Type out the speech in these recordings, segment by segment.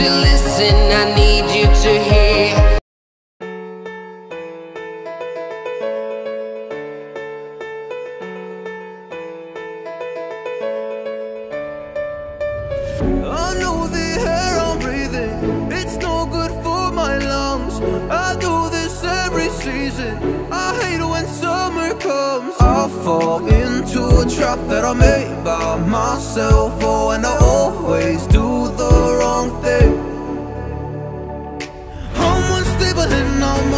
to listen, I need you to hear. I know the air I'm breathing, it's no good for my lungs. I do this every season. I hate when summer comes. I fall into a trap that I made by myself. Oh, and I always do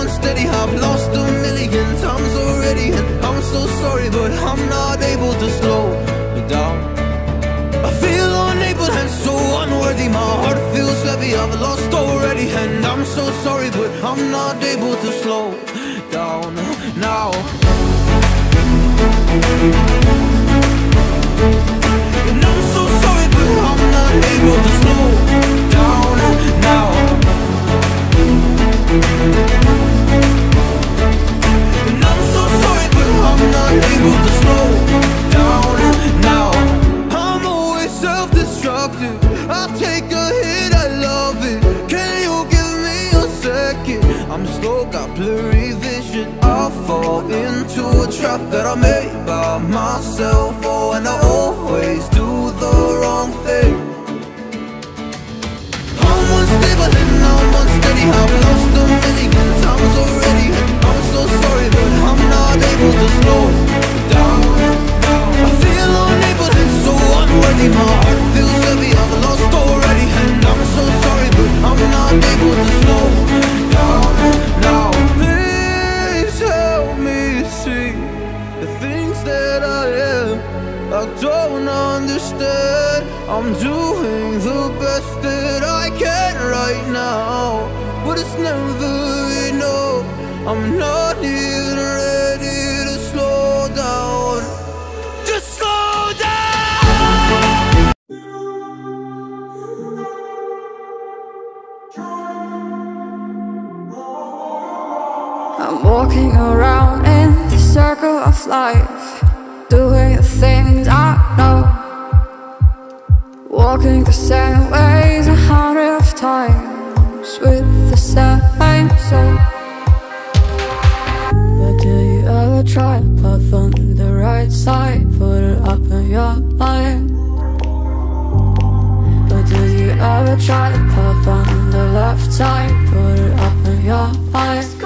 unsteady. I've lost a million times already, and I'm so sorry, but I'm not able to slow me down. I feel unable and so unworthy My heart feels heavy, I've lost already And I'm so sorry, but I'm not able to slow down now trap that I made by myself. Oh, and I always do the wrong thing. I'm unstable and I'm unsteady I've lost a million times already I'm so sorry but I'm not able to slow that I am. I don't understand. I'm doing the best that I can right now. But it's never enough. I'm not even ready to slow down. Just slow down. I'm walking around in the circle of life, things I know. Walking the same ways a hundred of times with the same soul. But do you ever try to path on the right side, put it up in your mind? But do you ever try to path on the left side, put it up in your mind?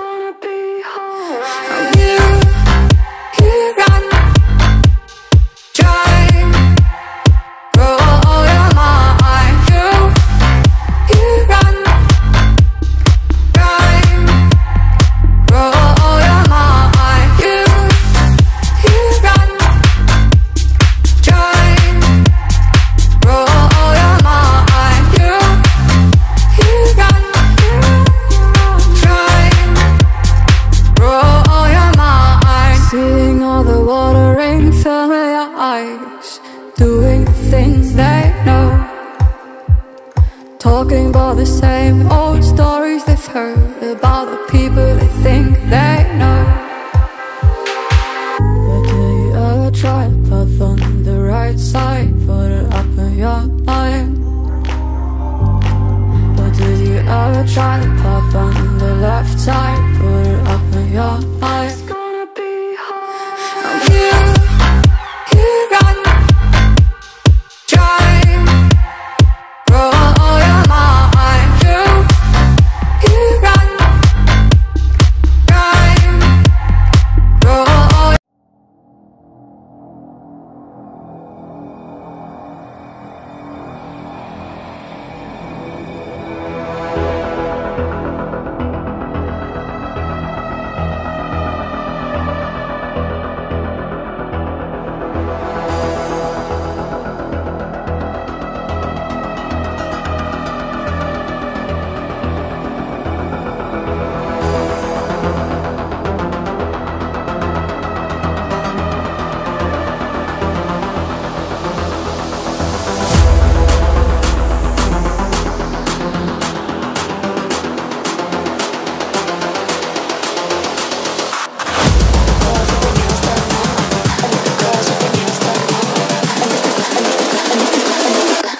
all the same Old stories they've heard about the people they think they know But do you ever try path on the right side? Put it up in your mind But did you ever try the path on the left side? Put it up in your mind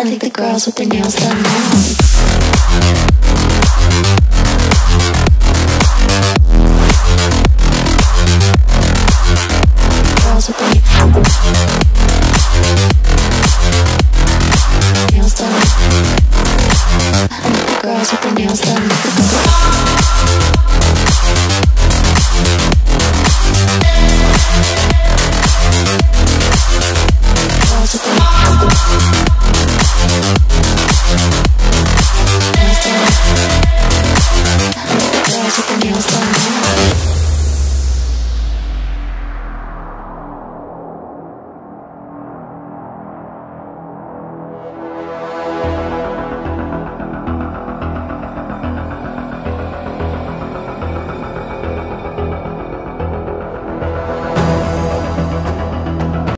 think the girls with their nails done now.